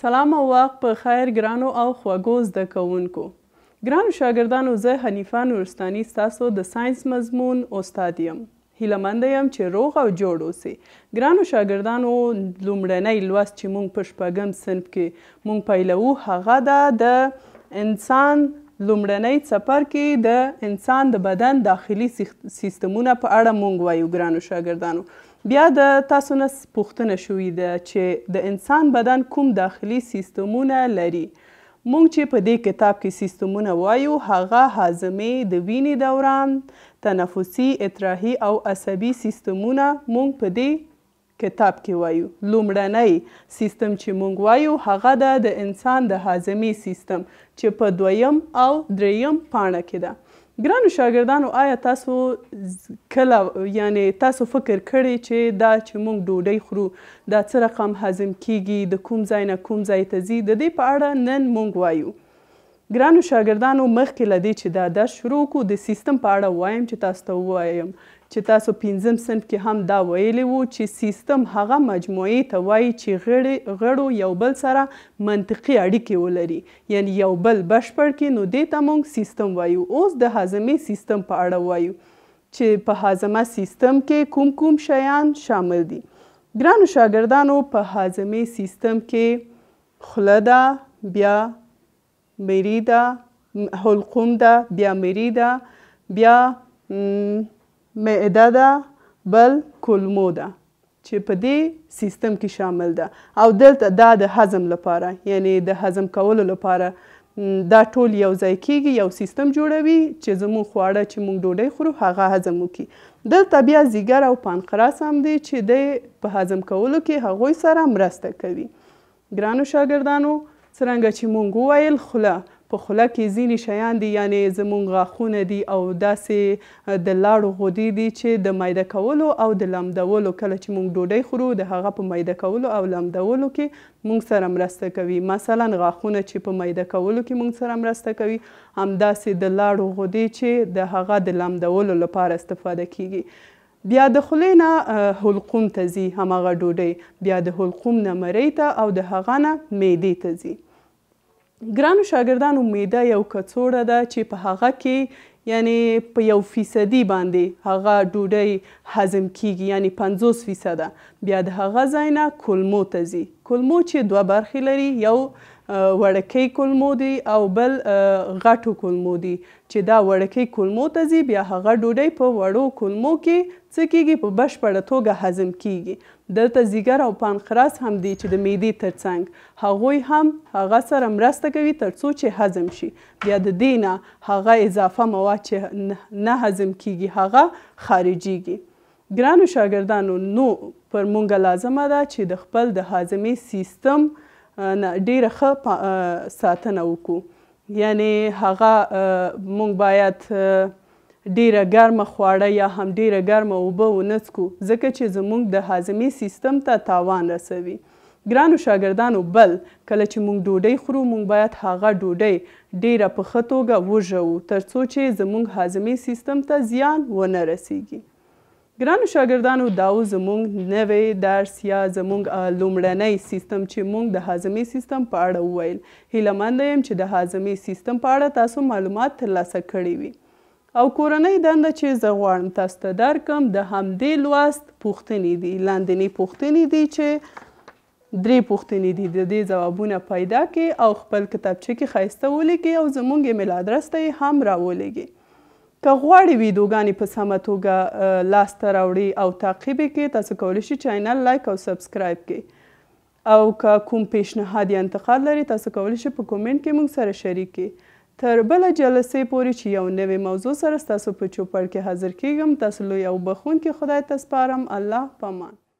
سلام او وخت په خیر ګرانو او خوږو زده کوونکو ګرانو شاګردانو زه حنیفه نورستاني ستاسو د ساينس مضمون استاد یم هیله مند یم چې روغ او جوړ اوسئ ګرانو شاګردانو لومړنی لوست چې مونږ په شپږم صنف کې موږ پیلوو هغه ده د انسان لومړنی څپرکی د انسان د بدن داخلی سیستمونه په اړه موږ وایو ګرانو شاګردانو بیا د تاسو نه پوښتنه شوی ده چې د انسان بدن کوم داخلی سیستمونه لری موږ چې په دې کتاب کې سیستمونه وایو هغه هاضمې د وینی دوران تنفسی اطراحی او عصبی سیستمونه موږ په دې کتاب کې وایو، لومړنی سیستم چې موږ وایو هغه ده د انسان د هاضمې سیستم چې په دویم او درېیم پاڼه کې ده. ګرانو شاګردانو آیا تاسو کله یعنې تاسو فکر کړی چې دا چې موږ ډوډۍ خورو دا څه رقم هاضم کیږي، د کوم ځای نه کوم ځای ته ځي، د دې په اړه نن موږ وایو. ګرانو شاګردانو مخکې له دې چې دا درس شروع کړو د سیستم په اړه وایم چې تاسو ته ووایم چې تاسو پنځم صنف کې هم دا ویلي وو چې سیستم هغه مجموعې ته وایي چې غړي غړو یو بل سره منطقي اړیکې ولري یعنی یو بل بشپړ کړي نو دې ته مونږ سیستم وایو اوس د هاضمې سیستم په اړه وایو چې په هاضمه سیستم کې کوم کوم شیان شامل دي ګرانو شاګردانو په هاضمې سیستم کې خوله ده بیا مری ده حلقوم ده بیا مری ده بیا معده ده بل کولمو ده چې په دې سیستم کې شامل ده او دلته دا د هضم لپاره یعنی د هضم کولو لپاره دا ټول یو ځای کېږي یو سیستم جوړوي چې زموږ خواړه چې موږ ډوډۍ خورو هغه هضم وکړي دلته بیا ځیګر او پانقراس هم دی چې دی په هضم کولو کې هغوی سره مرسته کوي ګرانو شاګردانو څرنګه چې مونږ وویل خوله په خوله کې ځیني شیان دي یعنې زمونږ غاښونه دي او داسې د لاړو غدې دي چې د میده کولو او د لمدولو کله چې مونږ ډوډۍ خورو د هغه په میده کولو او لمدولو کې مونږ سره مرسته کوي مثلا غاښونه چې په میده کولو کې مونږ سره مرسته کوي همداسې د لاړو غدې چې د هغه د لمدولو لپاره استفاده کیږي بیا د خولې نه حلقوم ته ځي، هماغه ډوډۍ بیا د حلقوم نه مرۍ ته او د هغه نه معدې ته ځي. ګرانو شاګردانو معده یو کڅوړه ده چې په هغه کې یعنې په یو فیصدي باندې هغه ډوډۍ هضم کیږي یعنې پنځوس فیصده بیا د هغه ځای نه کولمو ته ځي کولمو چې دوه برخې لري یو وړکۍ کولمو دي او بل غټو کولمو دي چې دا وړکۍ کولمو ته ځي، بیا هغه ډوډۍ په وړو کولمو کې څه کېږي؟ په بشپړه توګه هضم کېږي. دلته ځیګر او پانقراس هم دي چې د معدې تر څنګ هغوی هم هغه سره مرسته کوي تر څو چې هضم شي. بیا د دې نه هغه اضافه مواد چې نه هضم کېږي هغه خارجېږي. ګرانو شاګردانو نو پر مونږ لازمه ده چې د خپل د هاضمې سیستم نه ډېره ښه ساتنه وکړو. یعنې هغه موږ باید ډېره ګرمه خواړه یا هم ډېره ګرمه اوبه ونه څکو ځکه چې زموږ د هاضمې سیستم ته تاوان رسوي. ګرانو شاګردانو بل کله چې موږ ډوډۍ خورو موږ باید هغه ډوډۍ ډېره په ښه توګه وژوو ترڅو چې زموږ هاضمې سیستم ته زیان ونه رسېږي. ګرانو شاګردانو داو زمونږ نوی درس یا زمونږ لومړنی سیستم چې مونږ د هاضمې سیستم په اړه وویل هیله منده یم چې د هاضمې سیستم په اړه تاسو معلومات ترلاسه کړی وی او کورنۍ دنده چې زه غواړم تاسو ته درکړم د همدې لوست پوښتنې دي لاندینې پوښتنې دي چې درې پوښتنې دي د دې ځوابونه پيدا کړي او خپل کتابچه کې ښايسته وليکي او زموږ ايميل ادرس ته يې هم راوليږي که غواړي ويدوګانې په سمه توګه لاس ته راوړي او تعقيب يې کړي تاسو کولی شي چاينل لايک او سبسکرايب کړي او که کوم پيشنهاد يا انتقاد لري تاسو کولی شي په کومينټ کې موږ سره شريک کړي تر بله جلسې پورې چې يو نوې موضوع سره ستاسو په چوپړ کې حاضر کيږم تاسو لوی او بخښونکي خدای ته سپارم الله پامان.